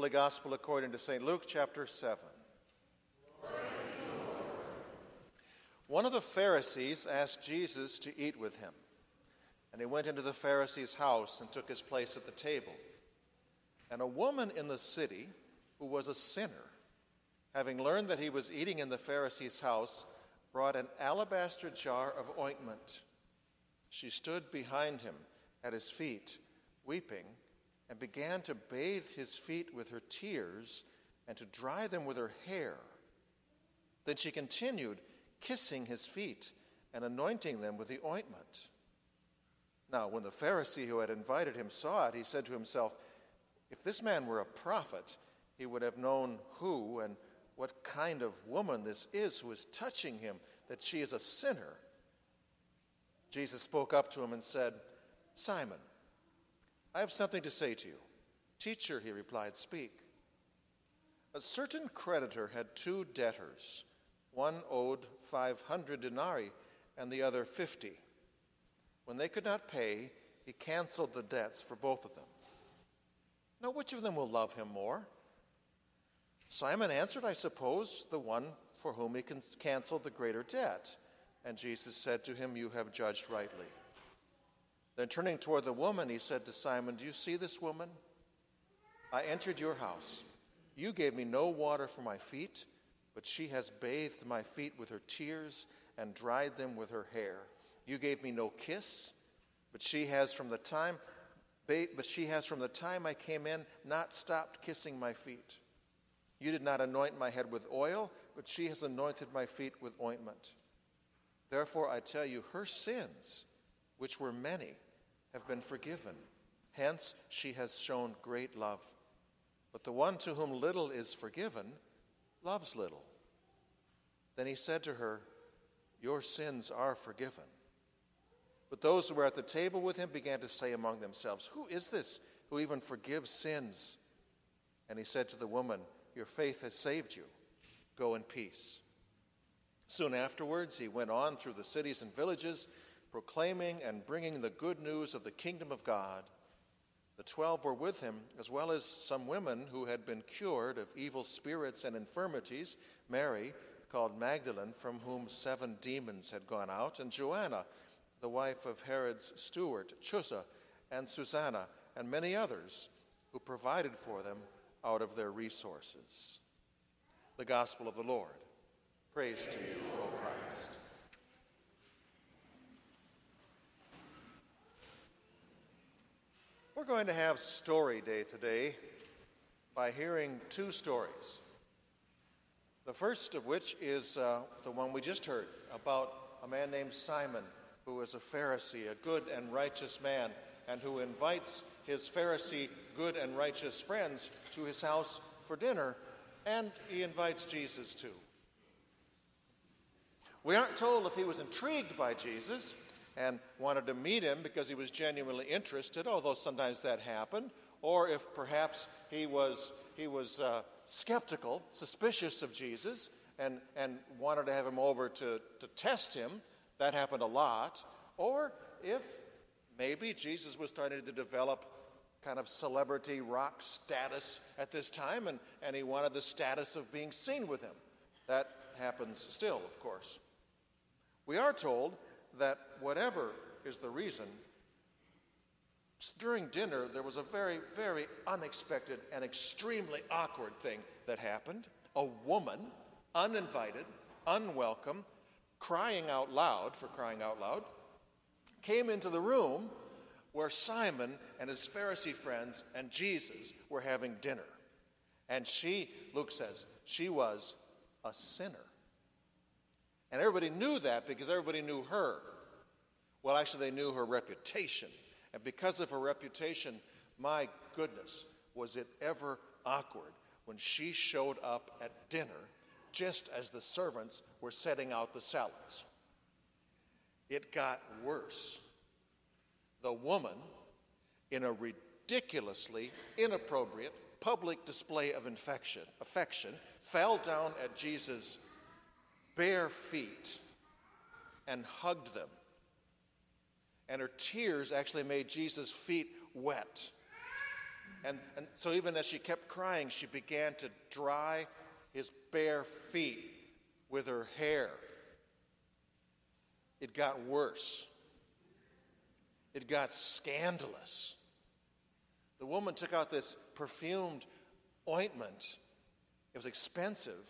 Holy Gospel according to St. Luke, chapter 7. One of the Pharisees asked Jesus to eat with him, and he went into the Pharisee's house and took his place at the table. And a woman in the city, who was a sinner, having learned that he was eating in the Pharisee's house, brought an alabaster jar of ointment. She stood behind him at his feet, weeping, and began to bathe his feet with her tears and to dry them with her hair. Then she continued, kissing his feet and anointing them with the ointment. Now, when the Pharisee who had invited him saw it, he said to himself, If this man were a prophet, he would have known who and what kind of woman this is who is touching him, that she is a sinner. Jesus spoke up to him and said, Simon, I have something to say to you. Teacher, he replied, speak. A certain creditor had two debtors. One owed 500 denarii and the other 50. When they could not pay, he canceled the debts for both of them. Now, which of them will love him more? Simon answered, I suppose, the one for whom he canceled the greater debt. And Jesus said to him, You have judged rightly. Then turning toward the woman, he said to Simon, Do you see this woman? I entered your house. You gave me no water for my feet, but she has bathed my feet with her tears and dried them with her hair. You gave me no kiss, but she has from the time but she has from the time I came in not stopped kissing my feet. You did not anoint my head with oil, but she has anointed my feet with ointment. Therefore I tell you her sins, which were many, have been forgiven. Hence she has shown great love. But the one to whom little is forgiven loves little. Then he said to her, Your sins are forgiven. But those who were at the table with him began to say among themselves, Who is this who even forgives sins? And he said to the woman, Your faith has saved you. Go in peace. Soon afterwards, he went on through the cities and villages, proclaiming and bringing the good news of the kingdom of God. The twelve were with him, as well as some women who had been cured of evil spirits and infirmities Mary, called Magdalene, from whom seven demons had gone out, and Joanna, the wife of Herod's steward, Chuza, and Susanna, and many others who provided for them out of their resources. The Gospel of the Lord. Praise to you, O Christ. We're going to have Story Day today by hearing two stories. The first of which is uh, the one we just heard about a man named Simon, who is a Pharisee, a good and righteous man, and who invites his Pharisee good and righteous friends to his house for dinner, and he invites Jesus too. We aren't told if he was intrigued by Jesus and wanted to meet him because he was genuinely interested, although sometimes that happened, or if perhaps he was, he was uh, skeptical, suspicious of Jesus, and, and wanted to have him over to, to test him. That happened a lot. Or if maybe Jesus was starting to develop kind of celebrity rock status at this time, and, and he wanted the status of being seen with him. That happens still, of course. We are told that whatever is the reason, during dinner there was a very, very unexpected and extremely awkward thing that happened. A woman, uninvited, unwelcome, crying out loud, for crying out loud, came into the room where Simon and his Pharisee friends and Jesus were having dinner. And she, Luke says, she was a sinner. And everybody knew that because everybody knew her. Well, actually, they knew her reputation. And because of her reputation, my goodness, was it ever awkward when she showed up at dinner just as the servants were setting out the salads. It got worse. The woman, in a ridiculously inappropriate public display of infection, affection, fell down at Jesus' bare feet and hugged them and her tears actually made Jesus' feet wet. And, and so, even as she kept crying, she began to dry his bare feet with her hair. It got worse, it got scandalous. The woman took out this perfumed ointment, it was expensive,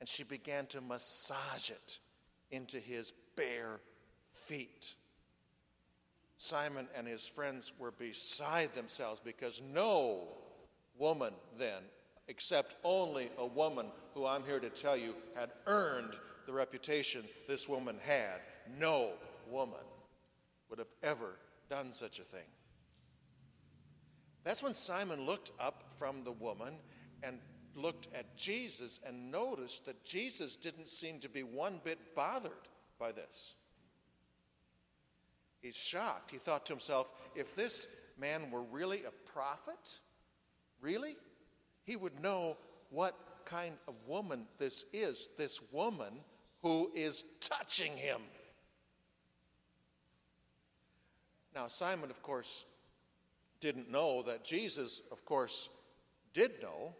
and she began to massage it into his bare feet. Simon and his friends were beside themselves because no woman then, except only a woman who I'm here to tell you had earned the reputation this woman had, no woman would have ever done such a thing. That's when Simon looked up from the woman and looked at Jesus and noticed that Jesus didn't seem to be one bit bothered by this. He's shocked. He thought to himself, if this man were really a prophet, really, he would know what kind of woman this is, this woman who is touching him. Now, Simon, of course, didn't know that Jesus, of course, did know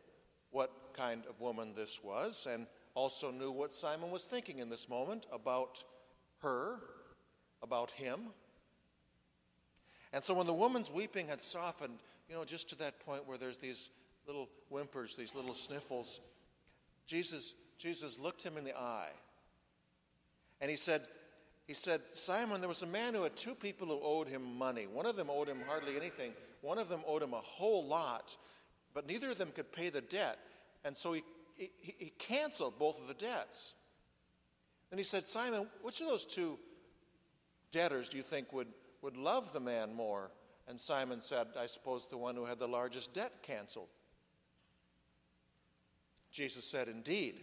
what kind of woman this was and also knew what Simon was thinking in this moment about her, about him. And so when the woman's weeping had softened, you know, just to that point where there's these little whimpers, these little sniffles, Jesus, Jesus looked him in the eye. And he said, he said, Simon, there was a man who had two people who owed him money. One of them owed him hardly anything, one of them owed him a whole lot, but neither of them could pay the debt. And so he, he, he canceled both of the debts. Then he said, Simon, which of those two debtors do you think would would love the man more? And Simon said, I suppose the one who had the largest debt canceled. Jesus said, Indeed.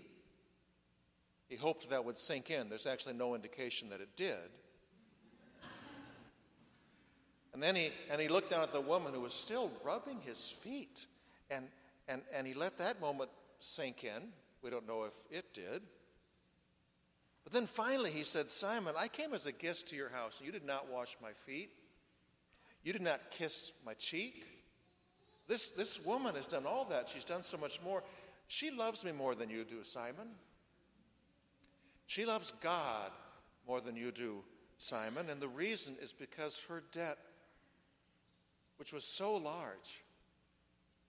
He hoped that would sink in. There's actually no indication that it did. And then he, and he looked down at the woman who was still rubbing his feet. And, and, and he let that moment sink in. We don't know if it did. But then finally he said, Simon, I came as a guest to your house, you did not wash my feet. You did not kiss my cheek. This, this woman has done all that. She's done so much more. She loves me more than you do, Simon. She loves God more than you do, Simon. And the reason is because her debt, which was so large,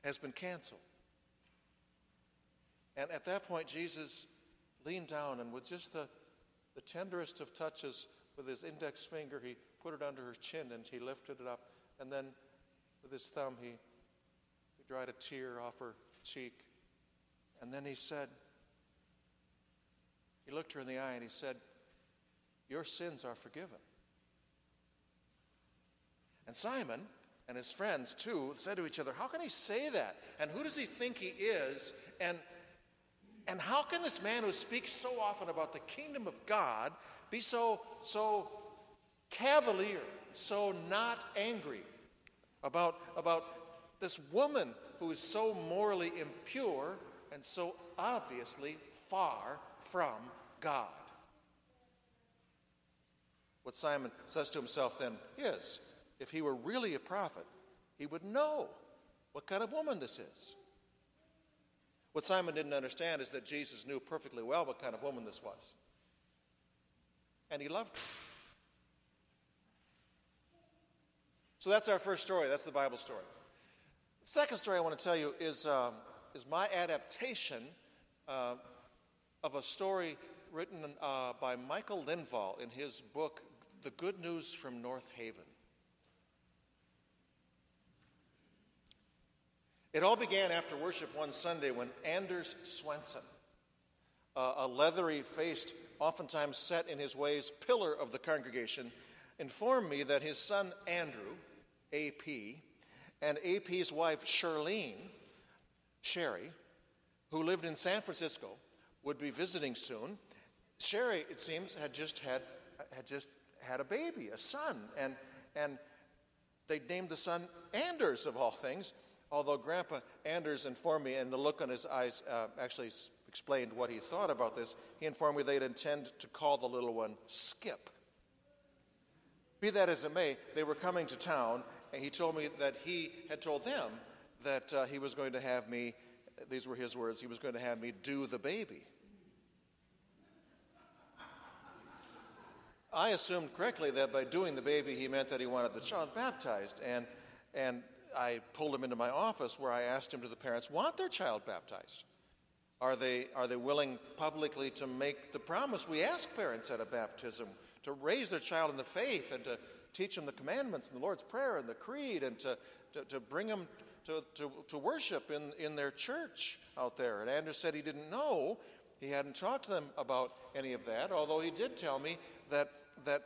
has been canceled. And at that point, Jesus leaned down and with just the the tenderest of touches with his index finger, he put it under her chin and he lifted it up. And then with his thumb, he, he dried a tear off her cheek. And then he said, he looked her in the eye and he said, Your sins are forgiven. And Simon and his friends, too, said to each other, How can he say that? And who does he think he is? And and how can this man who speaks so often about the kingdom of God be so, so cavalier, so not angry about, about this woman who is so morally impure and so obviously far from God? What Simon says to himself then is if he were really a prophet, he would know what kind of woman this is. What Simon didn't understand is that Jesus knew perfectly well what kind of woman this was. And he loved her. So that's our first story. That's the Bible story. Second story I want to tell you is, um, is my adaptation uh, of a story written uh, by Michael Lindvall in his book, The Good News from North Haven. It all began after worship one Sunday when Anders Swenson, uh, a leathery faced, oftentimes set in his ways pillar of the congregation, informed me that his son Andrew, AP, and AP's wife Charlene, Sherry, who lived in San Francisco, would be visiting soon. Sherry, it seems, had just had, had just had a baby, a son, and, and they named the son Anders, of all things although Grandpa Anders informed me, and the look on his eyes uh, actually explained what he thought about this, he informed me they'd intend to call the little one Skip. Be that as it may, they were coming to town, and he told me that he had told them that uh, he was going to have me, these were his words, he was going to have me do the baby. I assumed correctly that by doing the baby, he meant that he wanted the child baptized. And, and I pulled him into my office where I asked him, Do the parents want their child baptized? Are they, are they willing publicly to make the promise we ask parents at a baptism to raise their child in the faith and to teach them the commandments and the Lord's Prayer and the Creed and to, to, to bring them to, to, to worship in, in their church out there? And Anders said he didn't know. He hadn't talked to them about any of that, although he did tell me that, that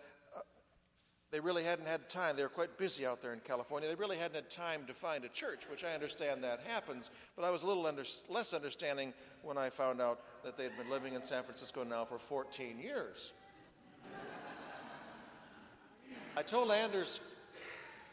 they really hadn't had time. They were quite busy out there in California. They really hadn't had time to find a church, which I understand that happens. But I was a little under, less understanding when I found out that they'd been living in San Francisco now for 14 years. I told Anders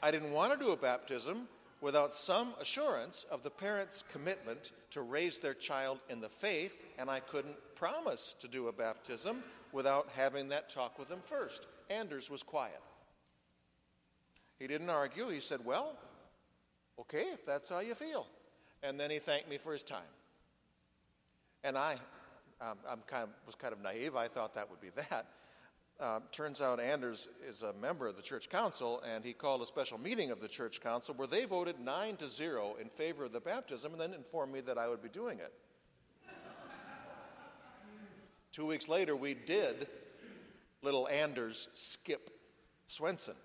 I didn't want to do a baptism without some assurance of the parents' commitment to raise their child in the faith, and I couldn't promise to do a baptism without having that talk with them first. Anders was quiet. He didn't argue. He said, Well, okay, if that's how you feel. And then he thanked me for his time. And I um, I'm kind of, was kind of naive. I thought that would be that. Uh, turns out Anders is a member of the church council, and he called a special meeting of the church council where they voted nine to zero in favor of the baptism and then informed me that I would be doing it. Two weeks later, we did little Anders skip Swenson.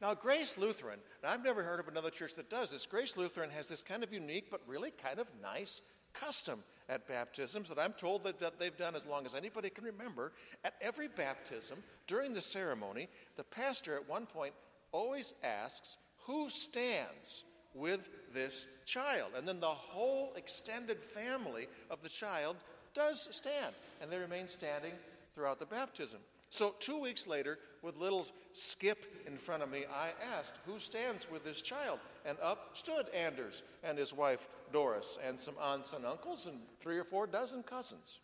Now, Grace Lutheran, and I've never heard of another church that does this, Grace Lutheran has this kind of unique but really kind of nice custom at baptisms that I'm told that, that they've done as long as anybody can remember. At every baptism, during the ceremony, the pastor at one point always asks, Who stands with this child? And then the whole extended family of the child does stand, and they remain standing throughout the baptism. So, two weeks later, with little Skip in front of me, I asked, Who stands with this child? And up stood Anders and his wife Doris, and some aunts and uncles, and three or four dozen cousins.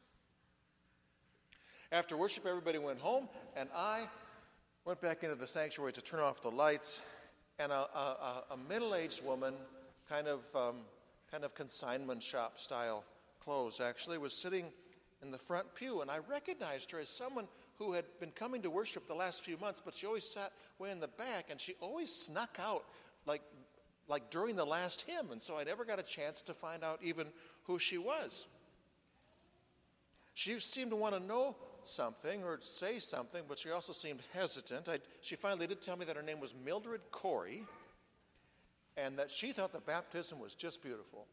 After worship, everybody went home, and I went back into the sanctuary to turn off the lights. And a, a, a middle aged woman, kind of, um, kind of consignment shop style clothes, actually, was sitting in the front pew, and I recognized her as someone who had been coming to worship the last few months, but she always sat way in the back, and she always snuck out like, like during the last hymn, and so I never got a chance to find out even who she was. She seemed to want to know something or say something, but she also seemed hesitant. I, she finally did tell me that her name was Mildred Corey and that she thought the baptism was just beautiful.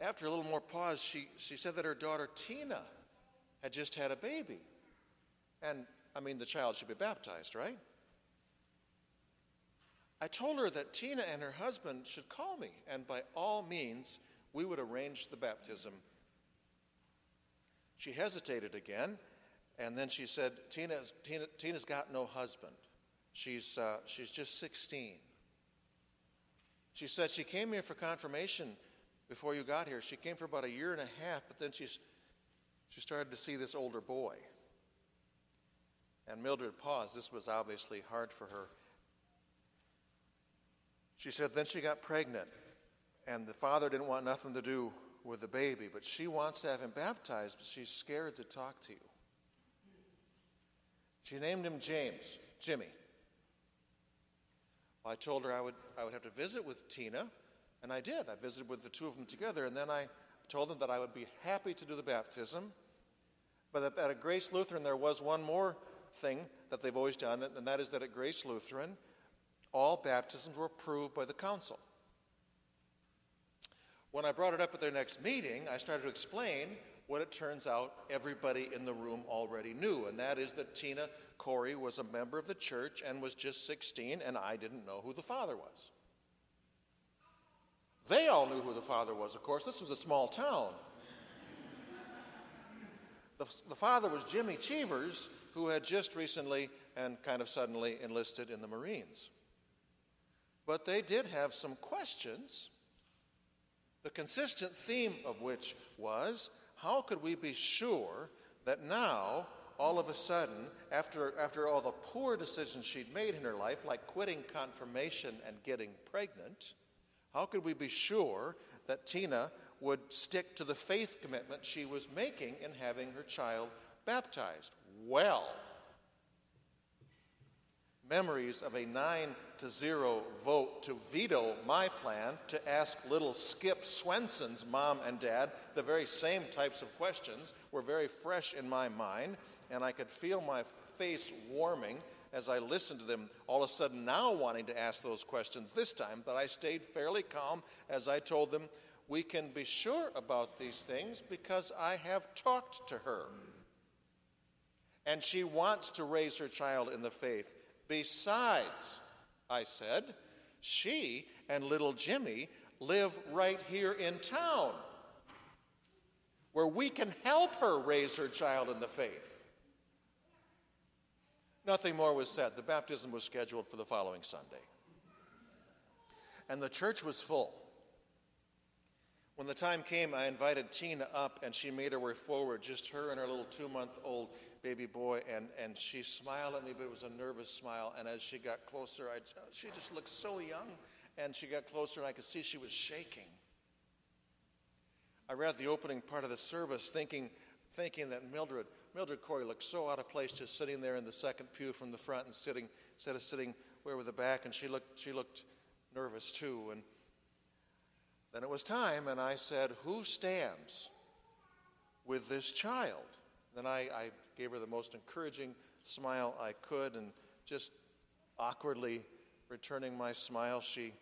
After a little more pause, she, she said that her daughter Tina had just had a baby. And, I mean, the child should be baptized, right? I told her that Tina and her husband should call me, and by all means, we would arrange the baptism. She hesitated again, and then she said, Tina's, Tina, Tina's got no husband. She's, uh, she's just 16. She said she came here for confirmation before you got here. She came for about a year and a half, but then she's she started to see this older boy. And Mildred paused. This was obviously hard for her. She said, then she got pregnant, and the father didn't want nothing to do with the baby, but she wants to have him baptized, but she's scared to talk to you. She named him James, Jimmy. Well, I told her I would, I would have to visit with Tina, and I did. I visited with the two of them together, and then I told them that I would be happy to do the baptism, but that, at Grace Lutheran there was one more thing that they've always done, and that is that at Grace Lutheran, all baptisms were approved by the council. When I brought it up at their next meeting, I started to explain what it turns out everybody in the room already knew, and that is that Tina Corey was a member of the church and was just 16, and I didn't know who the father was. They all knew who the father was, of course. This was a small town. The, the father was Jimmy Cheevers, who had just recently and kind of suddenly enlisted in the Marines. But they did have some questions, the consistent theme of which was how could we be sure that now all of a sudden, after, after all the poor decisions she'd made in her life, like quitting confirmation and getting pregnant, how could we be sure that Tina would stick to the faith commitment she was making in having her child baptized? Well, memories of a 9 to 0 vote to veto my plan to ask little Skip Swenson's mom and dad the very same types of questions were very fresh in my mind, and I could feel my face warming as I listened to them, all of a sudden now wanting to ask those questions this time, but I stayed fairly calm as I told them, We can be sure about these things because I have talked to her. And she wants to raise her child in the faith. Besides, I said, she and little Jimmy live right here in town where we can help her raise her child in the faith. Nothing more was said. The baptism was scheduled for the following Sunday. And the church was full. When the time came, I invited Tina up, and she made her way forward, just her and her little two month old baby boy, and, and she smiled at me, but it was a nervous smile. And as she got closer, I, she just looked so young. And she got closer, and I could see she was shaking. I read the opening part of the service thinking, thinking that Mildred, Mildred Corey looked so out of place just sitting there in the second pew from the front and sitting, instead of sitting where with the back, and she looked, she looked nervous too. And then it was time, and I said, Who stands with this child? Then I, I gave her the most encouraging smile I could, and just awkwardly returning my smile, she,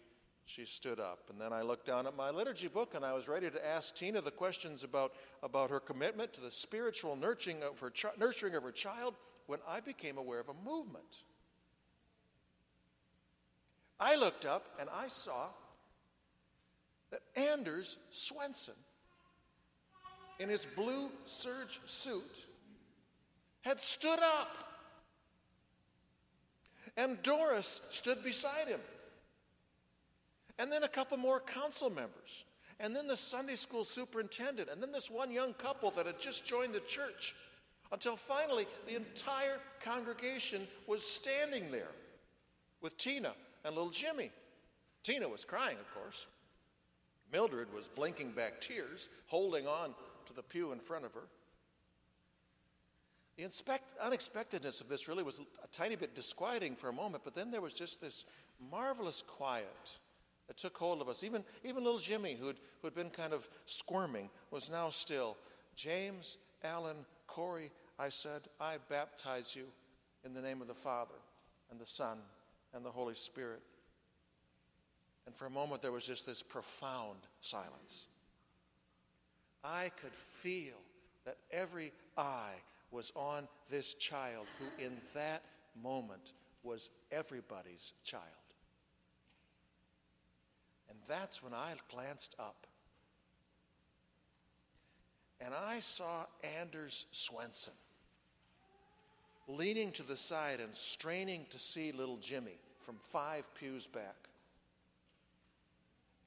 she stood up. And then I looked down at my liturgy book and I was ready to ask Tina the questions about, about her commitment to the spiritual nurturing of, her nurturing of her child when I became aware of a movement. I looked up and I saw that Anders Swenson, in his blue serge suit, had stood up. And Doris stood beside him. And then a couple more council members. And then the Sunday school superintendent. And then this one young couple that had just joined the church. Until finally, the entire congregation was standing there with Tina and little Jimmy. Tina was crying, of course. Mildred was blinking back tears, holding on to the pew in front of her. The inspect, unexpectedness of this really was a tiny bit disquieting for a moment, but then there was just this marvelous quiet that took hold of us. Even, even little Jimmy, who'd, who'd been kind of squirming, was now still. James, Alan, Corey, I said, I baptize you in the name of the Father and the Son and the Holy Spirit. And for a moment, there was just this profound silence. I could feel that every eye was on this child who, in that moment, was everybody's child. That's when I glanced up. And I saw Anders Swenson leaning to the side and straining to see little Jimmy from five pews back.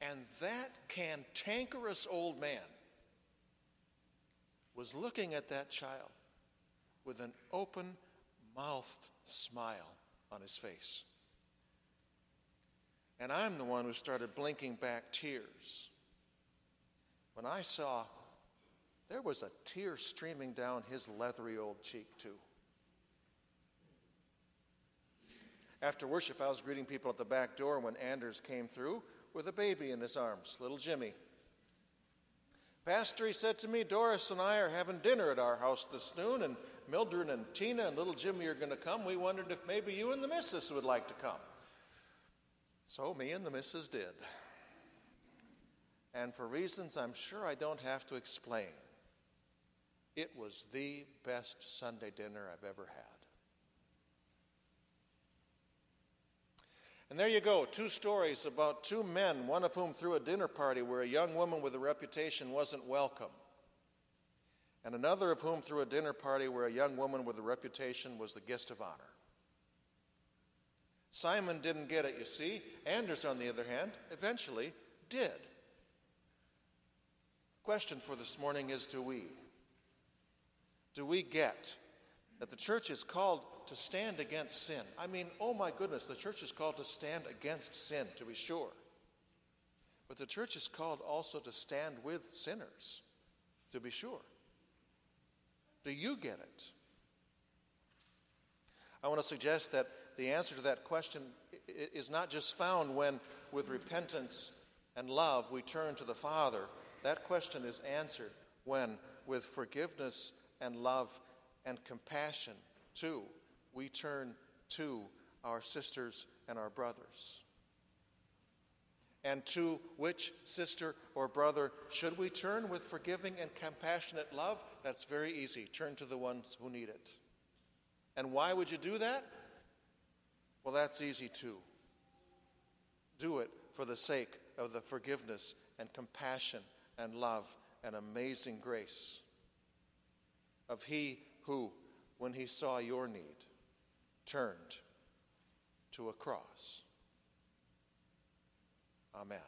And that cantankerous old man was looking at that child with an open mouthed smile on his face. And I'm the one who started blinking back tears when I saw there was a tear streaming down his leathery old cheek, too. After worship, I was greeting people at the back door when Anders came through with a baby in his arms, little Jimmy. Pastor, he said to me, Doris and I are having dinner at our house this noon, and Mildred and Tina and little Jimmy are going to come. We wondered if maybe you and the missus would like to come. So me and the missus did. And for reasons I'm sure I don't have to explain, it was the best Sunday dinner I've ever had. And there you go, two stories about two men, one of whom threw a dinner party where a young woman with a reputation wasn't welcome and another of whom threw a dinner party where a young woman with a reputation was the guest of honor. Simon didn't get it, you see. Anders, on the other hand, eventually did. Question for this morning is do we? Do we get that the church is called to stand against sin. I mean, oh my goodness, the church is called to stand against sin, to be sure. But the church is called also to stand with sinners, to be sure. Do you get it? I want to suggest that the answer to that question is not just found when, with repentance and love, we turn to the Father. That question is answered when, with forgiveness and love and compassion, too, we turn to our sisters and our brothers. And to which sister or brother should we turn with forgiving and compassionate love? That's very easy. Turn to the ones who need it. And why would you do that? Well, that's easy too. Do it for the sake of the forgiveness and compassion and love and amazing grace of He who, when He saw your need, turned to a cross. Amen.